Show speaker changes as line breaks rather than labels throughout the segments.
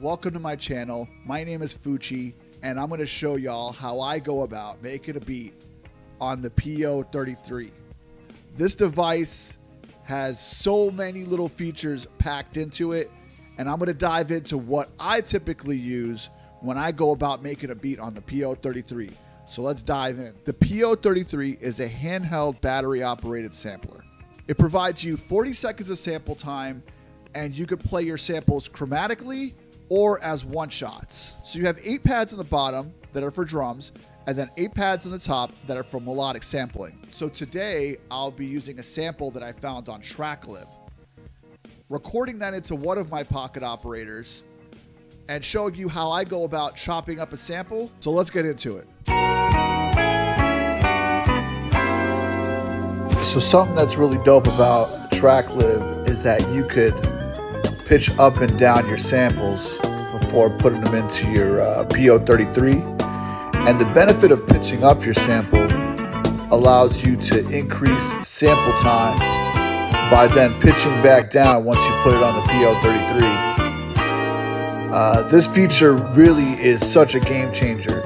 welcome to my channel. My name is Fuchi, and I'm going to show y'all how I go about making a beat on the PO33. This device has so many little features packed into it, and I'm going to dive into what I typically use when I go about making a beat on the PO33. So let's dive in. The PO33 is a handheld battery operated sampler. It provides you 40 seconds of sample time and you could play your samples chromatically or as one shots. So you have eight pads on the bottom that are for drums, and then eight pads on the top that are for melodic sampling. So today I'll be using a sample that I found on Tracklib, recording that into one of my pocket operators, and showing you how I go about chopping up a sample. So let's get into it. So something that's really dope about Tracklib is that you could pitch up and down your samples before putting them into your uh, PO33. And the benefit of pitching up your sample allows you to increase sample time by then pitching back down once you put it on the PO33. Uh, this feature really is such a game changer.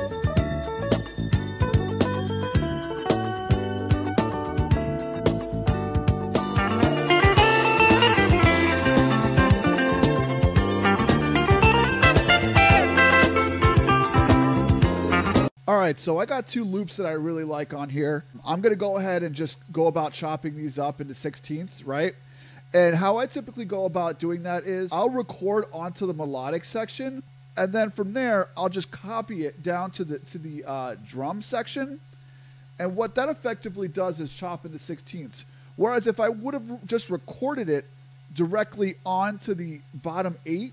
Right, so I got two loops that I really like on here. I'm going to go ahead and just go about chopping these up into 16ths, right? And how I typically go about doing that is I'll record onto the melodic section, and then from there I'll just copy it down to the to the uh, drum section. And what that effectively does is chop into 16ths. Whereas if I would have just recorded it directly onto the bottom eight,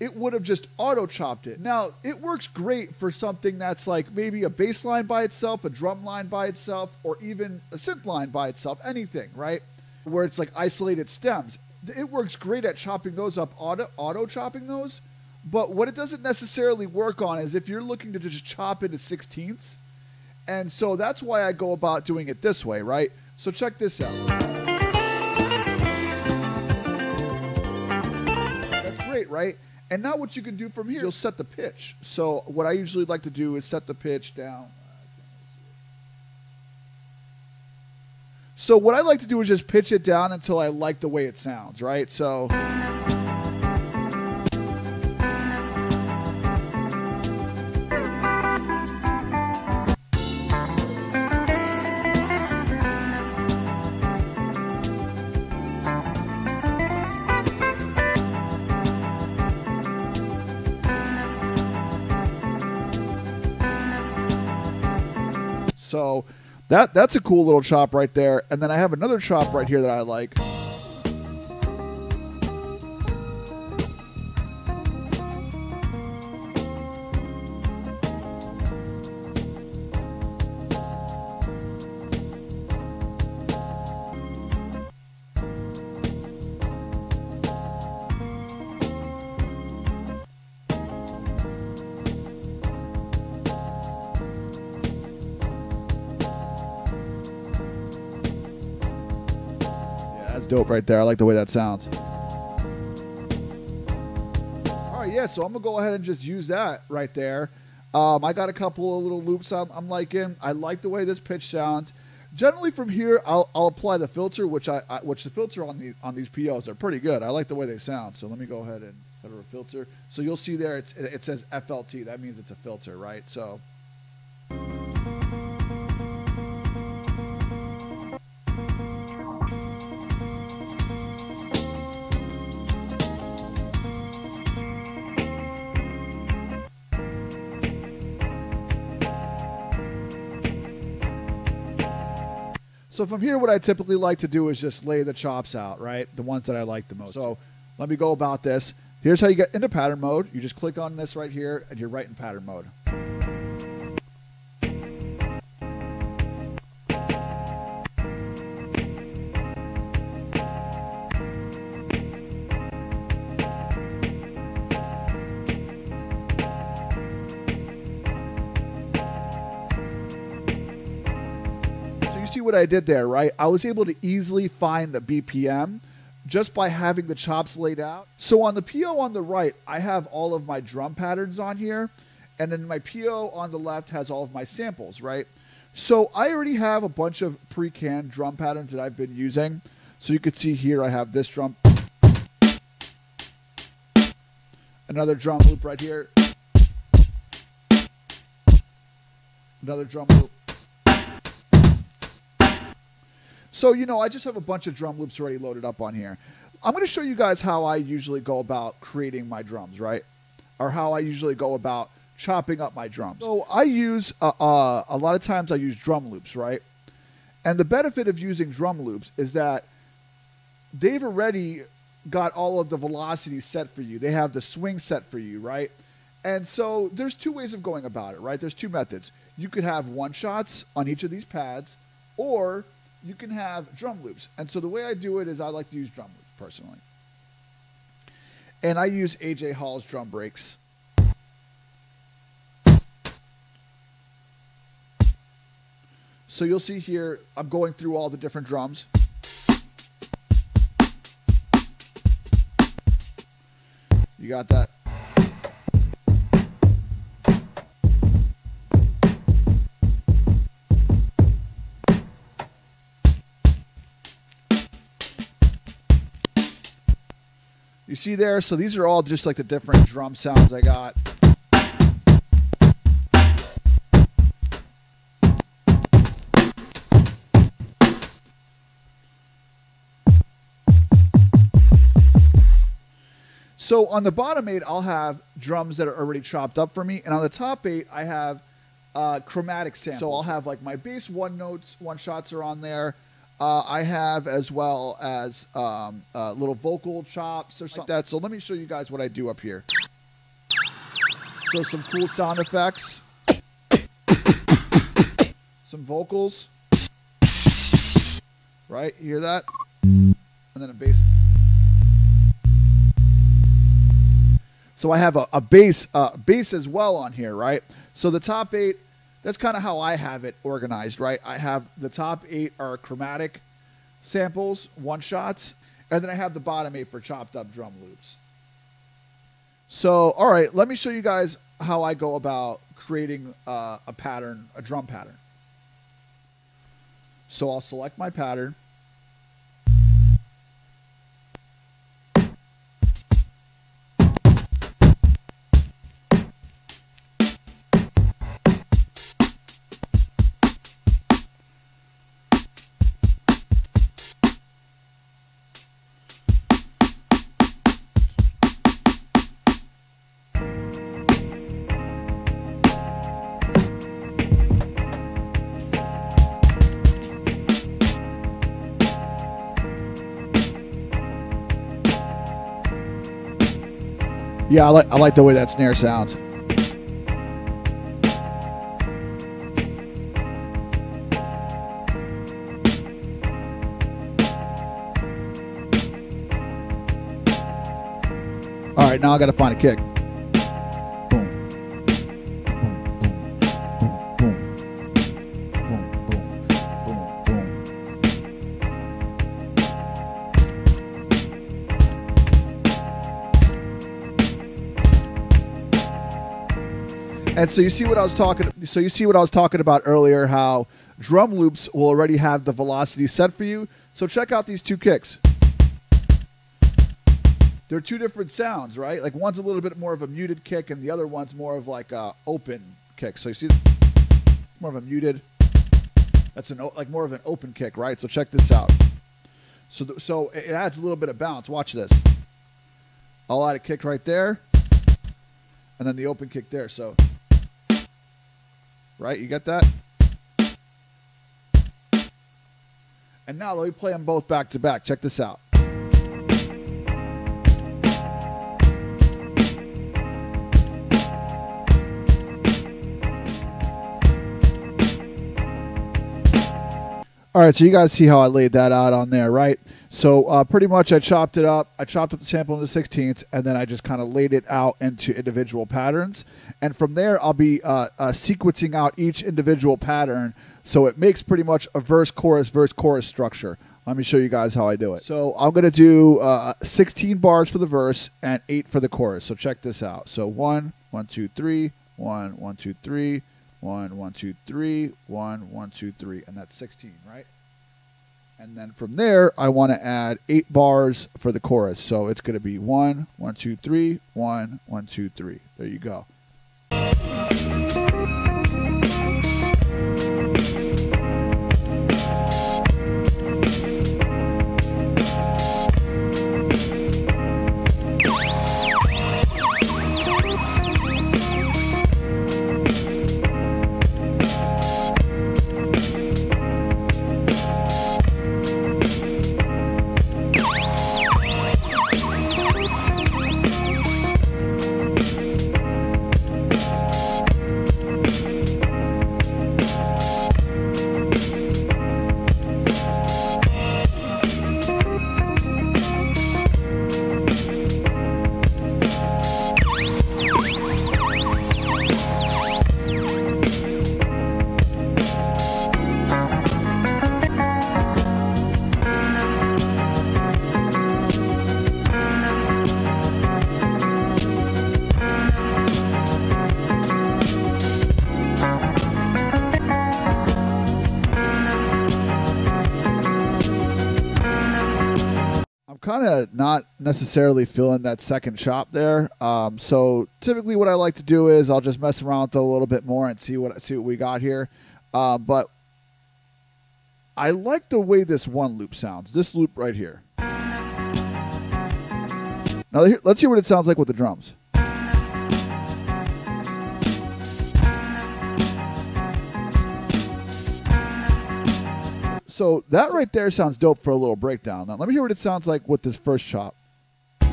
it would have just auto chopped it. Now, it works great for something that's like maybe a bass line by itself, a drum line by itself, or even a synth line by itself, anything, right? Where it's like isolated stems. It works great at chopping those up, auto, auto chopping those. But what it doesn't necessarily work on is if you're looking to just chop into 16ths. And so that's why I go about doing it this way, right? So check this out. That's great, right? And now what you can do from here, you'll set the pitch. So what I usually like to do is set the pitch down. So what I like to do is just pitch it down until I like the way it sounds, right? So So that that's a cool little chop right there. And then I have another chop right here that I like. Dope right there. I like the way that sounds. All right, yeah, so I'm going to go ahead and just use that right there. Um, I got a couple of little loops I'm, I'm liking. I like the way this pitch sounds. Generally, from here, I'll, I'll apply the filter, which I, I which the filter on these on these POs are pretty good. I like the way they sound. So let me go ahead and filter. So you'll see there, it says FLT. That means it's a filter, right? So. So from here, what I typically like to do is just lay the chops out, right? The ones that I like the most. So let me go about this. Here's how you get into pattern mode. You just click on this right here, and you're right in pattern mode. What I did there, right? I was able to easily find the BPM just by having the chops laid out. So on the PO on the right, I have all of my drum patterns on here, and then my PO on the left has all of my samples, right? So I already have a bunch of pre-canned drum patterns that I've been using. So you can see here I have this drum, another drum loop right here, another drum loop. So, you know, I just have a bunch of drum loops already loaded up on here. I'm going to show you guys how I usually go about creating my drums, right? Or how I usually go about chopping up my drums. So I use, uh, uh, a lot of times I use drum loops, right? And the benefit of using drum loops is that they've already got all of the velocity set for you. They have the swing set for you, right? And so there's two ways of going about it, right? There's two methods. You could have one shots on each of these pads, or you can have drum loops. And so the way I do it is I like to use drum loops personally. And I use AJ Hall's drum breaks. So you'll see here, I'm going through all the different drums. You got that? See there? So these are all just like the different drum sounds I got. So on the bottom eight, I'll have drums that are already chopped up for me, and on the top eight, I have uh, chromatic samples. So I'll have like my bass one notes, one shots are on there. Uh, I have as well as um, uh, little vocal chops or something like that. So let me show you guys what I do up here. So some cool sound effects, some vocals, right? You hear that? And then a bass. So I have a, a bass, uh, bass as well on here, right? So the top eight that's kind of how I have it organized, right? I have the top eight are chromatic samples, one shots, and then I have the bottom eight for chopped up drum loops. So, all right, let me show you guys how I go about creating uh, a pattern, a drum pattern. So I'll select my pattern. Yeah, I like I like the way that snare sounds. All right, now I got to find a kick. And so you see what I was talking. So you see what I was talking about earlier. How drum loops will already have the velocity set for you. So check out these two kicks. They're two different sounds, right? Like one's a little bit more of a muted kick, and the other one's more of like a open kick. So you see, more of a muted. That's an like more of an open kick, right? So check this out. So so it adds a little bit of bounce. Watch this. I'll add a kick right there, and then the open kick there. So right? You get that? And now let me play them both back to back. Check this out. All right, so you guys see how I laid that out on there, right? So uh, pretty much I chopped it up. I chopped up the sample into 16ths, and then I just kind of laid it out into individual patterns. And from there, I'll be uh, uh, sequencing out each individual pattern. So it makes pretty much a verse, chorus, verse, chorus structure Let me show you guys how I do it. So I'm going to do uh, 16 bars for the verse and 8 for the chorus. So check this out. So 1, 1, 2, 3, 1, 1, 2, 3, one, one, two, three, one, one, two, three, and that's 16, right? And then from there, I want to add eight bars for the chorus. So it's going to be one, one, two, three, one, one, two, three. There you go. Kind of not necessarily feeling that second chop there. Um, so typically, what I like to do is I'll just mess around with it a little bit more and see what see what we got here. Uh, but I like the way this one loop sounds. This loop right here. Now let's hear what it sounds like with the drums. So that right there sounds dope for a little breakdown. Now let me hear what it sounds like with this first chop. I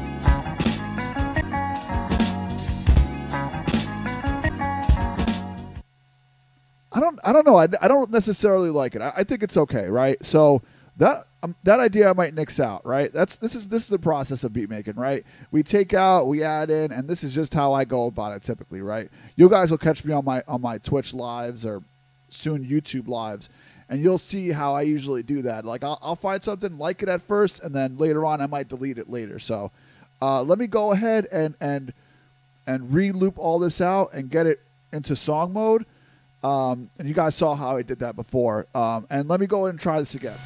don't I don't know. I, I don't necessarily like it. I, I think it's okay, right? So that um, that idea I might nix out, right? That's this is this is the process of beat making, right? We take out, we add in, and this is just how I go about it typically, right? You guys will catch me on my on my Twitch lives or soon YouTube lives, and you'll see how I usually do that. Like I'll, I'll, find something, like it at first, and then later on I might delete it later. So uh, let me go ahead and and and re-loop all this out and get it into song mode. Um, and you guys saw how I did that before. Um, and let me go ahead and try this again.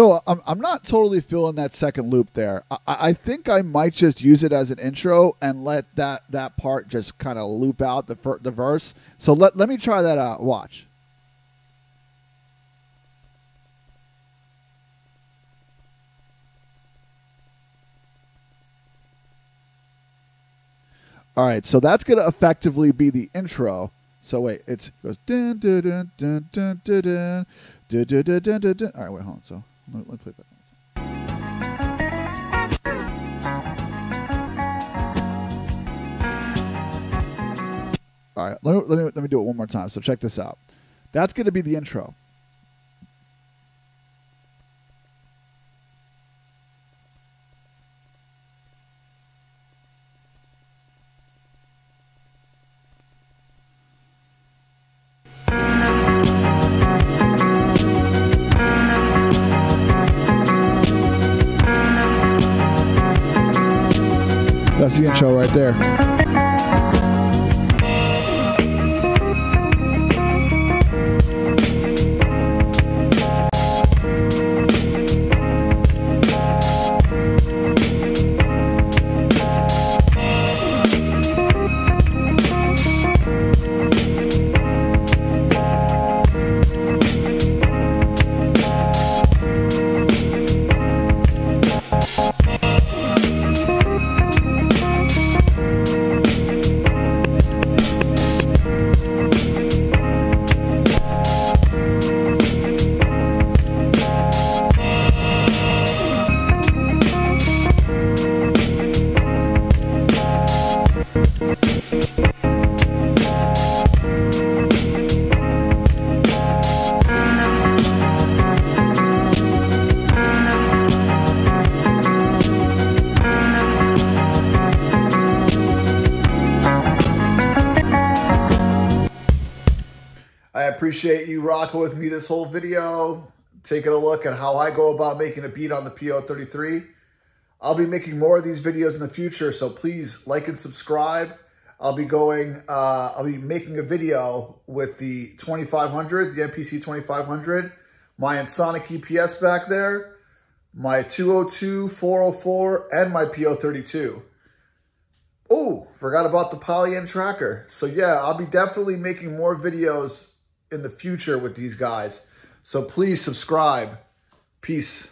So I'm, I'm not totally feeling that second loop there. I, I think I might just use it as an intro and let that, that part just kind of loop out the, the verse. So let, let me try that out. Watch. All right, so that's going to effectively be the intro. So wait, it's it goes dun dun dun dun dun dun dun dun dun dun. dun. All right, wait, hold on. So let, play that. All right, let me, let me let me do it one more time. So check this out. That's going to be the intro. That's the intro right there. Appreciate you rocking with me this whole video, taking a look at how I go about making a beat on the PO33. I'll be making more of these videos in the future, so please like and subscribe. I'll be going, uh, I'll be making a video with the 2500, the MPC 2500, my Ensoniq EPS back there, my 202, 404, and my PO32. Oh, forgot about the Polyend tracker. So yeah, I'll be definitely making more videos in the future with these guys. So please subscribe. Peace.